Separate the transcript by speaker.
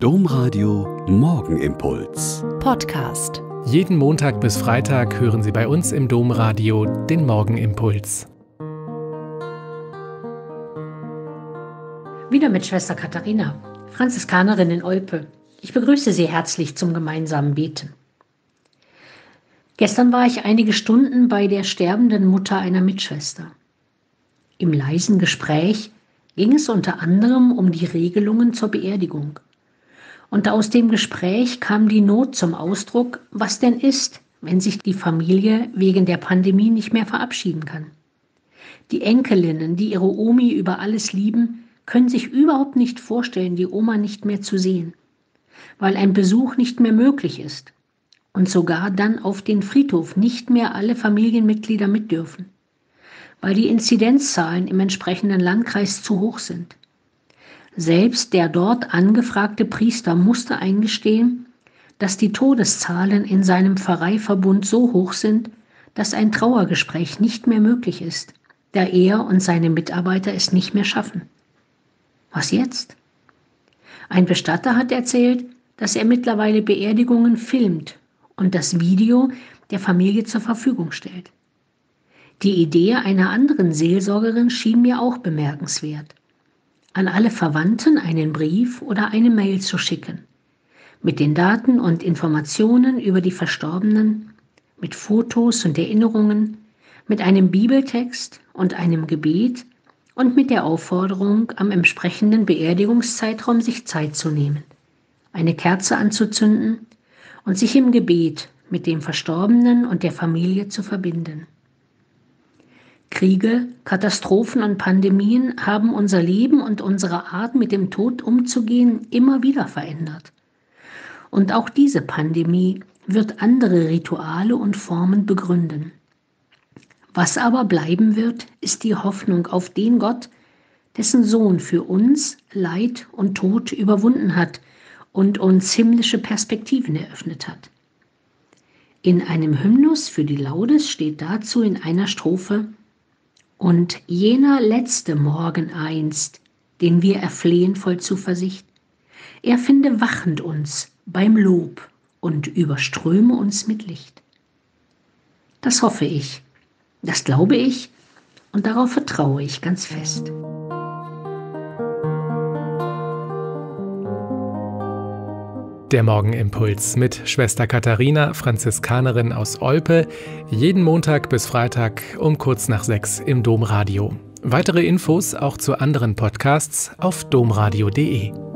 Speaker 1: Domradio Morgenimpuls.
Speaker 2: Podcast.
Speaker 3: Jeden Montag bis Freitag hören Sie bei uns im Domradio den Morgenimpuls.
Speaker 4: Wieder mit Schwester Katharina, Franziskanerin in Olpe. Ich begrüße Sie herzlich zum gemeinsamen Beten. Gestern war ich einige Stunden bei der sterbenden Mutter einer Mitschwester. Im leisen Gespräch ging es unter anderem um die Regelungen zur Beerdigung. Und aus dem Gespräch kam die Not zum Ausdruck, was denn ist, wenn sich die Familie wegen der Pandemie nicht mehr verabschieden kann. Die Enkelinnen, die ihre Omi über alles lieben, können sich überhaupt nicht vorstellen, die Oma nicht mehr zu sehen, weil ein Besuch nicht mehr möglich ist und sogar dann auf den Friedhof nicht mehr alle Familienmitglieder mit dürfen, weil die Inzidenzzahlen im entsprechenden Landkreis zu hoch sind. Selbst der dort angefragte Priester musste eingestehen, dass die Todeszahlen in seinem Pfarreiverbund so hoch sind, dass ein Trauergespräch nicht mehr möglich ist, da er und seine Mitarbeiter es nicht mehr schaffen. Was jetzt? Ein Bestatter hat erzählt, dass er mittlerweile Beerdigungen filmt und das Video der Familie zur Verfügung stellt. Die Idee einer anderen Seelsorgerin schien mir auch bemerkenswert an alle Verwandten einen Brief oder eine Mail zu schicken, mit den Daten und Informationen über die Verstorbenen, mit Fotos und Erinnerungen, mit einem Bibeltext und einem Gebet und mit der Aufforderung, am entsprechenden Beerdigungszeitraum sich Zeit zu nehmen, eine Kerze anzuzünden und sich im Gebet mit dem Verstorbenen und der Familie zu verbinden. Kriege, Katastrophen und Pandemien haben unser Leben und unsere Art, mit dem Tod umzugehen, immer wieder verändert. Und auch diese Pandemie wird andere Rituale und Formen begründen. Was aber bleiben wird, ist die Hoffnung auf den Gott, dessen Sohn für uns Leid und Tod überwunden hat und uns himmlische Perspektiven eröffnet hat. In einem Hymnus für die Laudes steht dazu in einer Strophe und jener letzte Morgen einst, den wir erflehen voll Zuversicht, er finde wachend uns beim Lob und überströme uns mit Licht. Das hoffe ich, das glaube ich und darauf vertraue ich ganz fest.
Speaker 3: Der Morgenimpuls mit Schwester Katharina, Franziskanerin aus Olpe, jeden Montag bis Freitag um kurz nach sechs im Domradio. Weitere Infos auch zu anderen Podcasts auf domradio.de.